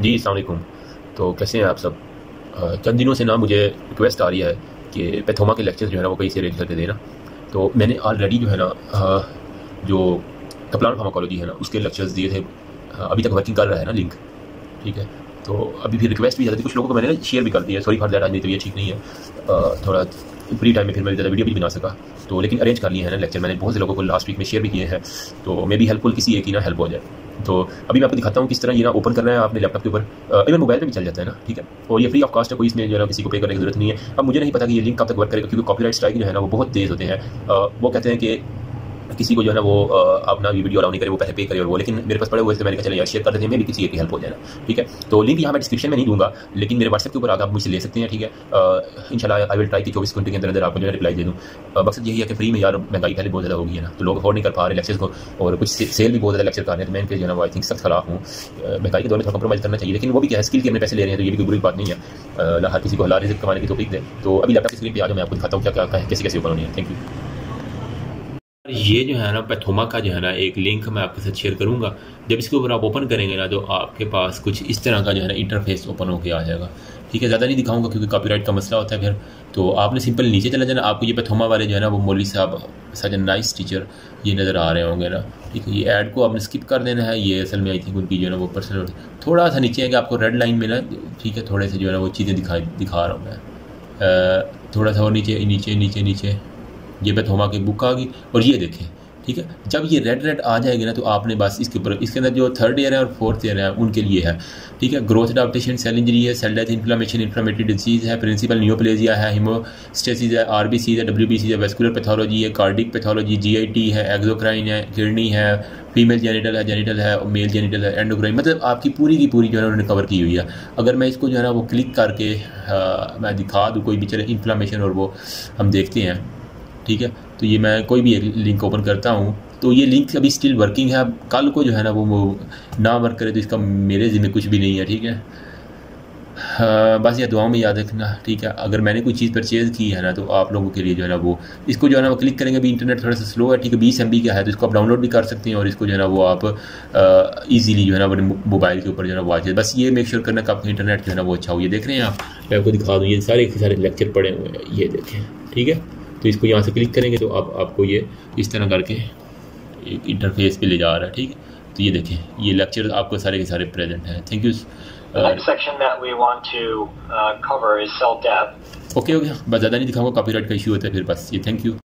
जी अलकुम तो कैसे हैं आप सब? चंद दिनों से ना मुझे रिक्वेस्ट आ रही है कि पैथोमा के लेक्चर्स जो है ना वो कहीं से अरेंज करके देना। तो मैंने ऑलरेडी जो है ना जो कपलान फार्माकोलॉजी है ना, उसके लेक्चर्स दिए थे। अभी तक वर्किंग कर रहा है ना लिंक ठीक है? तो अभी भी रिक्वेस्ट भी ज़्यादा थी। कुछ लोगों को मैंने शेयर भी कर दिया सॉरी फॉर दैट आज मेरी तबीयत ठीक नहीं है। थोड़ा फ्री टाइम में फिर मैं ज़्यादा वीडियो भी बना सका। तो लेकिन अरेंज कर लिए हैं ना लेक्चर मैंने। बहुत से लोगों को लास्ट वीक में शेयर भी किए हैं। तो मे भी हेल्पफुल किसी एक ही ना हेल्प हो जाए। तो अभी मैं आपको दिखाता हूँ किस तरह ये ना ओपन करना है आपने लैपटॉप के ऊपर। इवन मोबाइल पर भी चल जाता है ना, ठीक है? और ये फ्री ऑफ़ कॉस्ट है, कोई इसमें जो है ना किसी को पे करने की ज़रूरत नहीं है। अब मुझे नहीं पता कि ये लिंक कब तक वर्क करेगा, क्योंकि कॉपीराइट स्ट्राइक जो है ना वो बहुत तेज़ होते हैं। वो कहते हैं कि किसी को जो है ना वो अपना वीडियो अलाउ नहीं करे, वो पैसे पे करे और वो, लेकिन मेरे पास पड़े हुए थे मैंने कहा चले यार शेयर कर देते हैं मैं भी किसी एक हेल्प हो जाए ठीक है? तो लिंक यहाँ मैं डिस्क्रिप्शन में नहीं दूँगा, लेकिन मेरे व्हाट्सएप के ऊपर आप मुझसे ले सकते हैं, ठीक है? इन आई विल ट्राई की चौबीस घंटे के अंदर अंदर आपको जो है रिप्लाई दे दूँ। मकसद यही है कि फ्री में यार महँगाई पहले बहुत ज़्यादा होगी, है ना? तो लोग अफोर्ड नहीं कर पा रहे लेक्चर को, और कुछ सेल भी बहुत ज़्यादा लेक्चर कर रहे हैं तो मैं इनके जो है आई थिंक सख्त खिलाफ हूँ। महँगाई के दौर में थोड़ा कम्प्रोमाइज़ करना चाहिए, लेकिन वो भी क्या स्किल के अपने पैसे ले रहे हैं तो ये भी कोई बुरी बात नहीं है। हर किसी को हला रिजिक कमाने की तो दे। तो अभी लैपटॉप की स्क्रीन पर आ जाओ, मैं आपको दिखाता हूँ क्या क्या कैसे कैसे ओपन होनी है। थैंक यू ये जो है ना पैथोमा का जो है ना, एक लिंक मैं आपके साथ शेयर करूँगा। जब इसके ऊपर आप ओपन करेंगे ना तो आपके पास कुछ इस तरह का जो है ना इंटरफेस ओपन होकर आ जाएगा। ठीक है, ज़्यादा नहीं दिखाऊँगा क्योंकि कॉपीराइट का मसला होता है फिर। तो आपने सिंपल नीचे चला जाना, आपको ये पैथोमा वाले जो है ना, वो मौली साहब सच नाइस टीचर ये नज़र आ रहे होंगे ना। ठीक है, ये ऐड को आपने स्किप कर देना है। ये असल में आई थिंक उनकी जो है ना, वो पर्सनल थोड़ा सा नीचे है कि आपको रेड लाइन में ना, ठीक है, थोड़े से जो है ना, वो चीज़ें दिखा दिखा रहा हूँ मैं। थोड़ा सा और नीचे नीचे नीचे नीचे। ये पैथोमा की बुक आ गई और ये देखें ठीक है? जब ये रेड रेड आ जाएगी ना तो आपने बस इसके ऊपर इसके अंदर जो थर्ड ईयर है और फोर्थ ईयर है उनके लिए है ठीक है? ग्रोथ अडाप्टेशन सेल इंजरी है cell death inflammation inflammatory disease है प्रिंसिपल न्यूप्लेजिया है हिमोस्टेसिस है आर बी सी है डब्ल्यू बी सी है वेस्कुलर पैथोलॉजी है cardiac pathology G I T है एक्जोक्राइन है किडनी है फीमेल जेनिटल है जेनिटल है मेल जेनिटल है एंडोक्राइन मतलब आपकी पूरी की पूरी जो है उन्होंने कवर की हुई है। अगर मैं इसको जो है ना वो क्लिक करके आ, मैं दिखा दूँ कोई भी चले इन्फ्लामेशन और वो हम देखते हैं। ठीक है? तो ये मैं कोई भी लिंक ओपन करता हूँ। तो ये लिंक अभी स्टिल वर्किंग है। अब कल को जो है ना वो, वो ना वर्क करे तो इसका मेरे ज़िम्मे कुछ भी नहीं है ठीक है? हाँ, बस ये दुआओं में याद रखना ठीक है? अगर मैंने कोई चीज़ परचेज़ की है ना तो आप लोगों के लिए जो है ना वो इसको जो है ना वो क्लिक करेंगे अभी इंटरनेट थोड़ा सा स्लो है ठीक है? बीस एम का है तो इसको आप डाउनलोड भी कर सकते हैं और इसको जो है ना वो आप इजीली जो है ना अपने मोबाइल के ऊपर जो है ना वो आ जाए। बस ये मेक श्योर करना कि आपका इंटरनेट जो है ना वो अच्छा हो। ये देख रहे हैं आप? मैं आपको दिखा दूँ ये सारे सारे लेक्चर पड़े हुए हैं ये देखें ठीक है? तो इसको यहाँ से क्लिक करेंगे तो आप आपको ये इस तरह करके एक इंटरफेस पे ले जा रहा है ठीक है? तो ये देखें ये लेक्चर आपको सारे के सारे प्रेजेंट हैं। थैंक यू ओके ओके बस ज़्यादा नहीं दिखाऊँगा कॉपीराइट का इशू होता है फिर बस ये थैंक यू